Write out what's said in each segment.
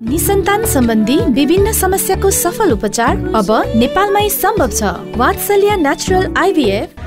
सन्तान सम्बन्धी विभिन्न समस्याको सफल उपचार अब नेपालमै सम्भव छ। वात्सल्य नेचुरल आइभीएफ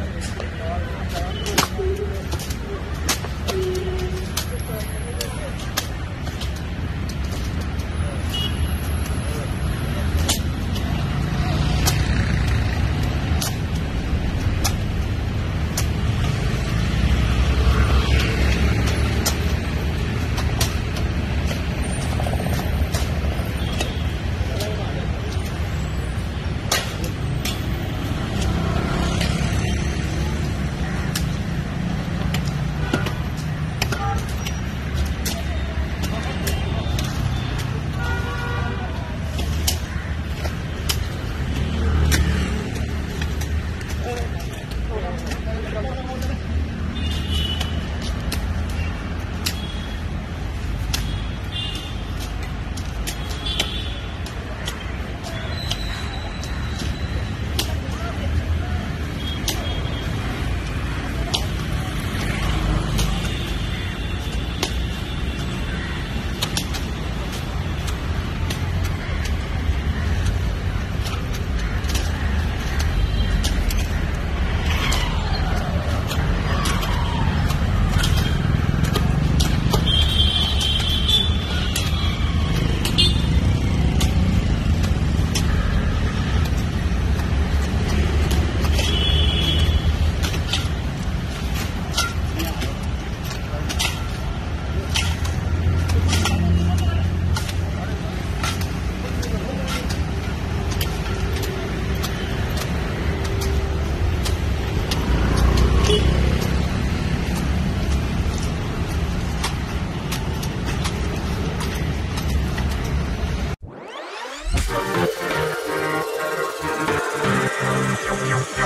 Thank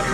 you.